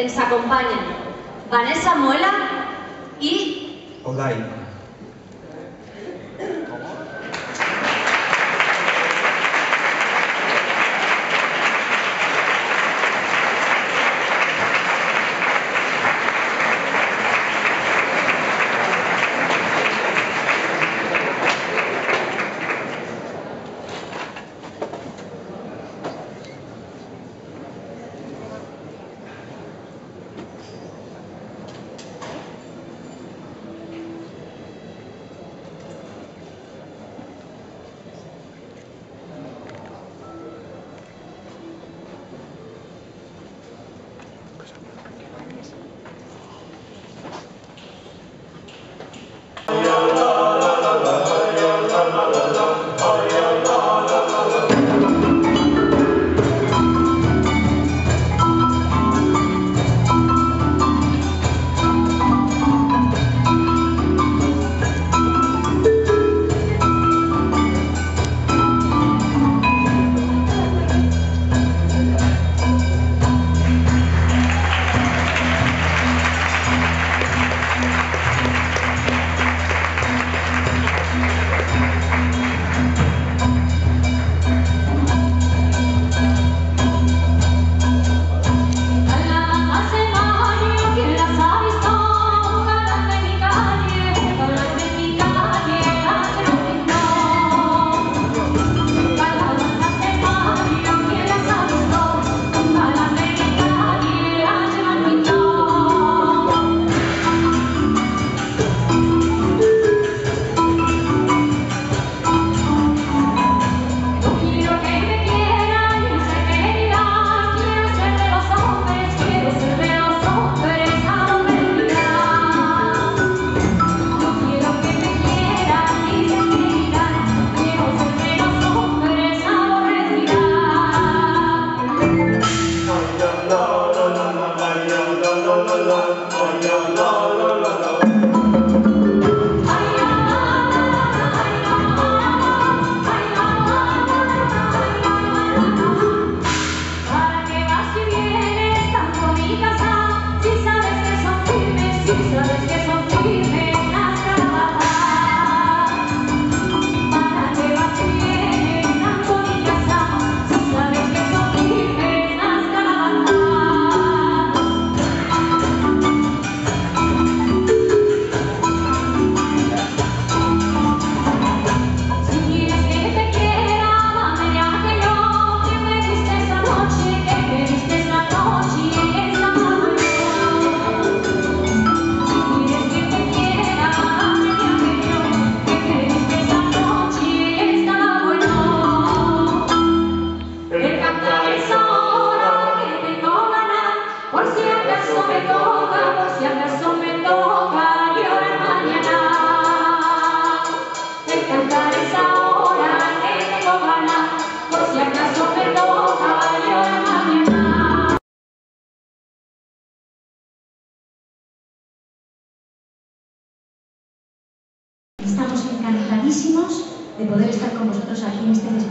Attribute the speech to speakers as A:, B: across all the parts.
A: ens acompanyen Vanessa Muela i
B: Olai.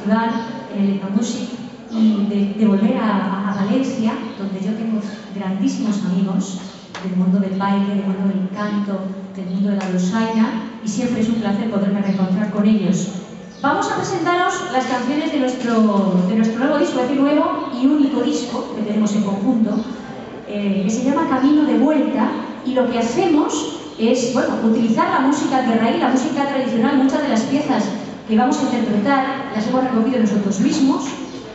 C: En el Etnomusic, y de, de volver a, a Valencia, donde yo tengo grandísimos amigos del mundo del baile, del mundo del canto, del mundo de la dulzaina, y siempre es un placer poderme reencontrar con ellos. Vamos a presentaros las canciones de nuestro, de nuestro nuevo disco, es decir, nuevo y único disco que tenemos en conjunto, eh, que se llama Camino de Vuelta, y lo que hacemos es bueno, utilizar la música de raíz, la música tradicional, muchas de las piezas que vamos a interpretar las hemos recogido nosotros mismos,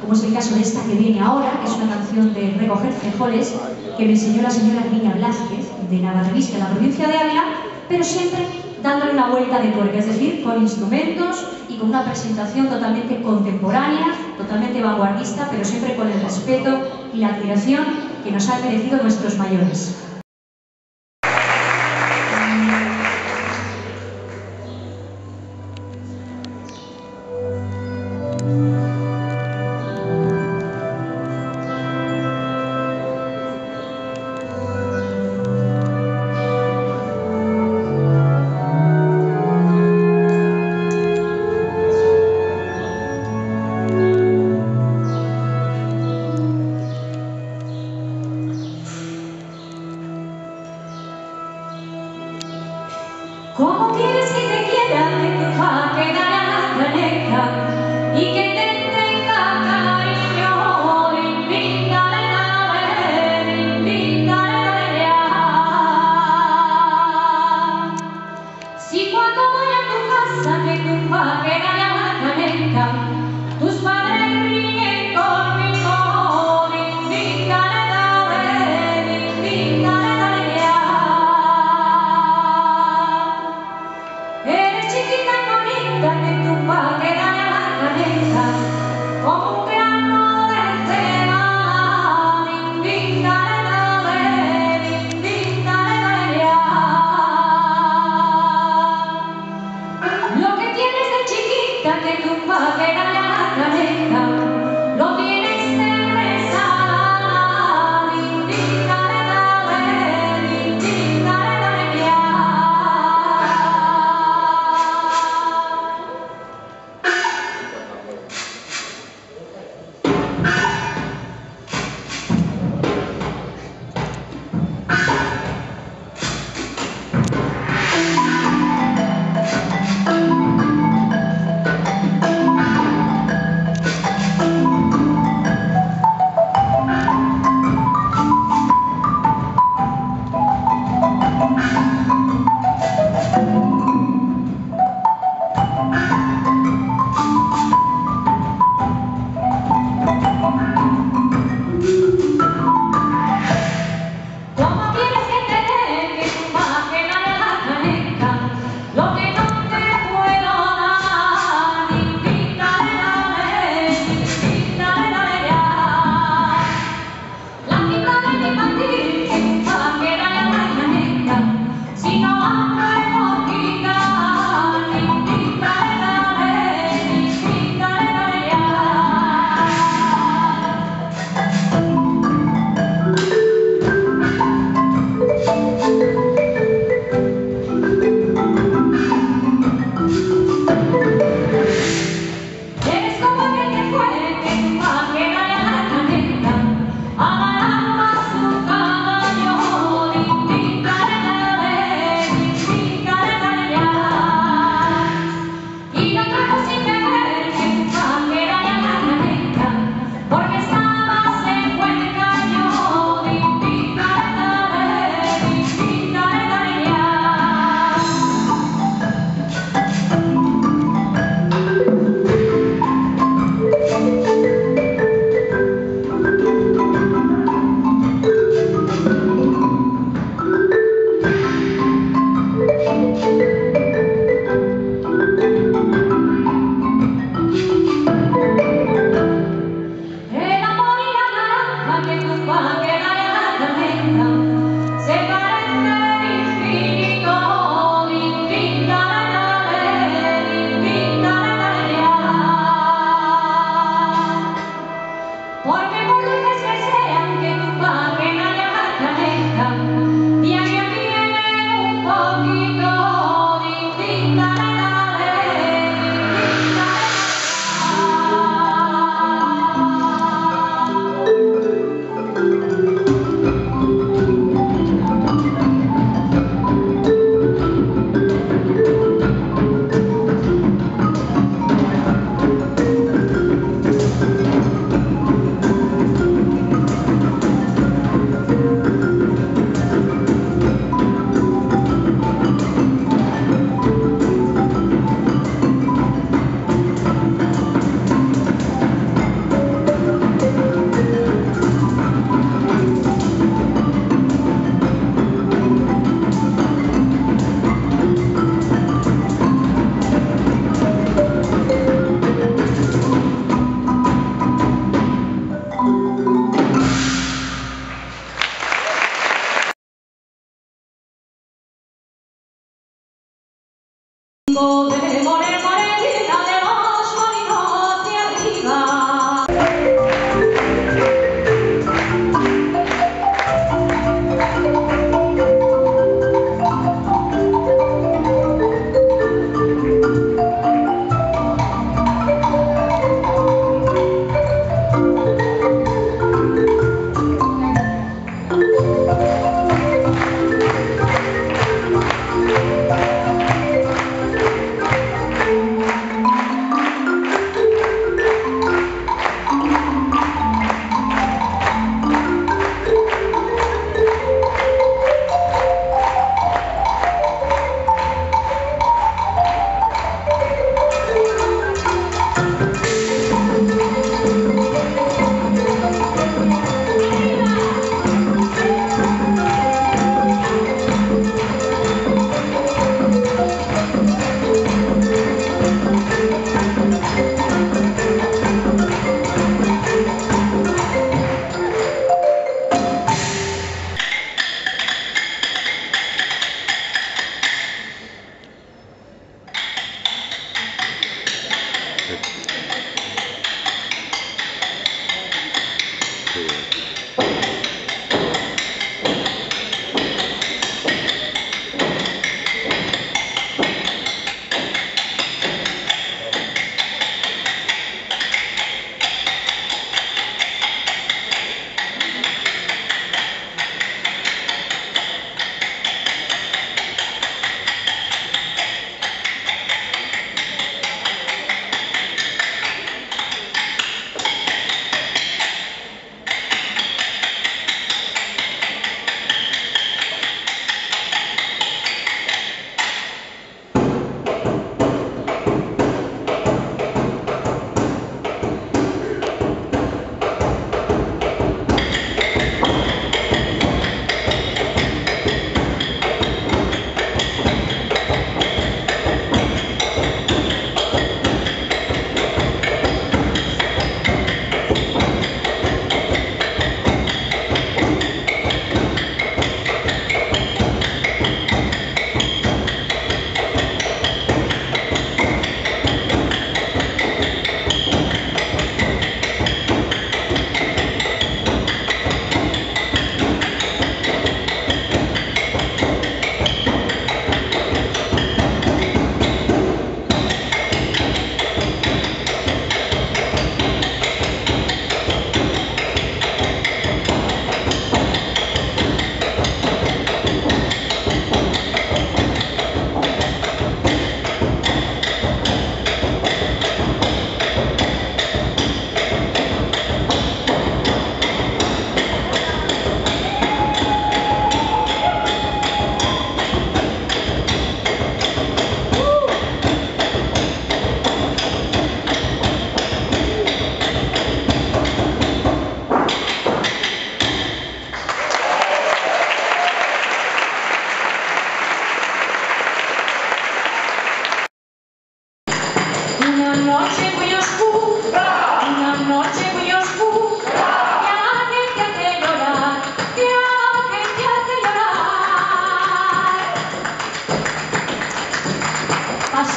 C: como es el caso de esta que viene ahora, que es una canción de Recoger Frijoles, que me enseñó la señora Niña Blázquez, de Navarrevisca, en la provincia de Ávila, pero siempre dándole una vuelta de tuerca, es decir, con instrumentos y con una presentación totalmente contemporánea, totalmente vanguardista, pero siempre con el respeto y la admiración que nos han merecido nuestros mayores.
B: 工務経営 la caneta como un de more,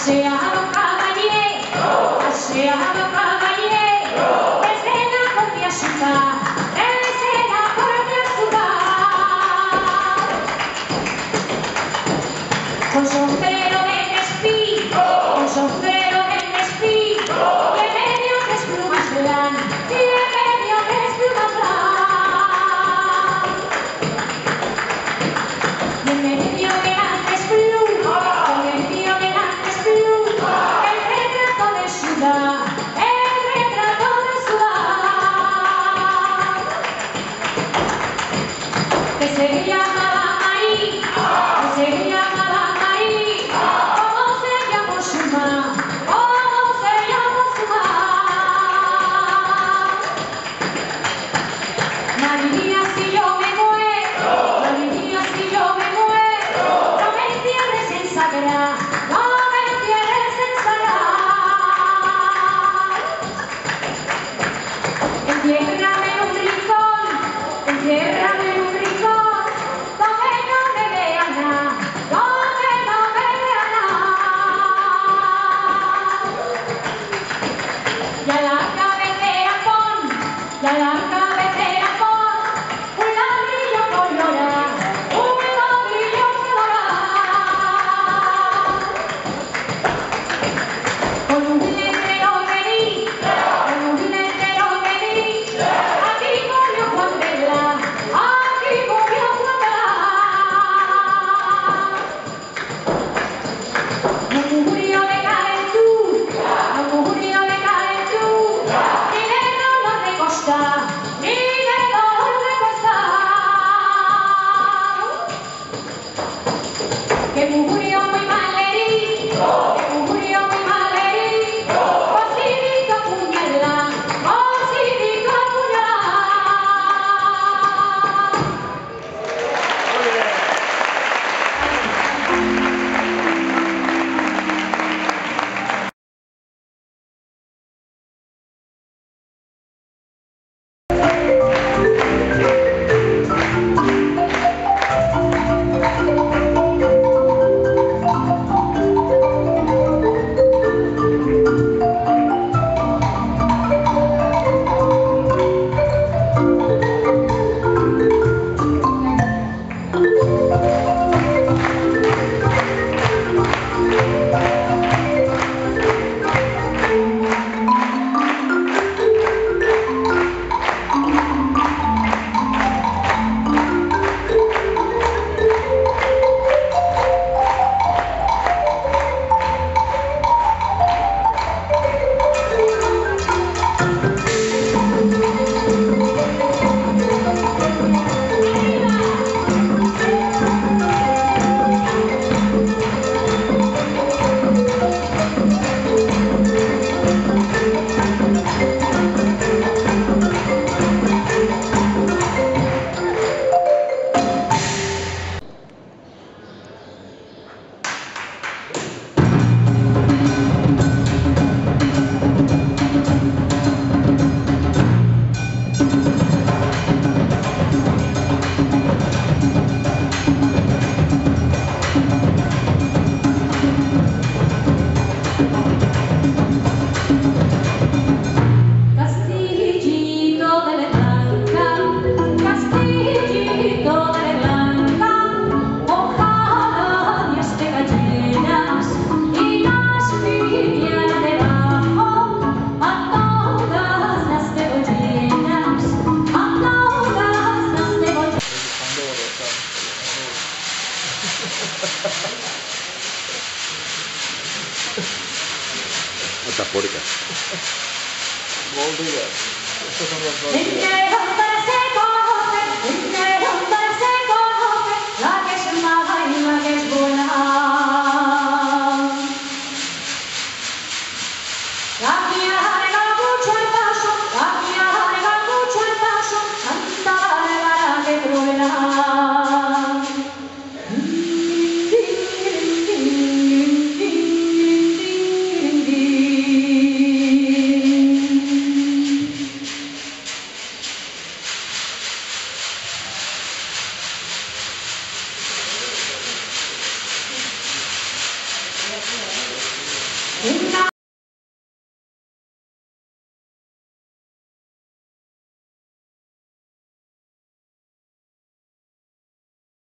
B: paseaba
C: Yeah.